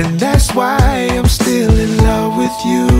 And that's why I'm still in love with you.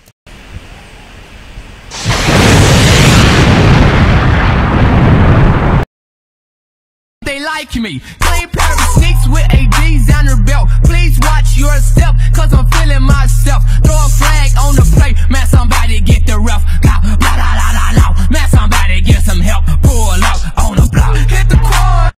they like me. Clean pair of sneaks with a Gs on her belt. Please watch your step, cause I'm feeling myself. Throw a flag on the plate, man, somebody get the ref. Blah, blah, blah, blah, blah, man, somebody get some help. Pull up on the block, hit the quad.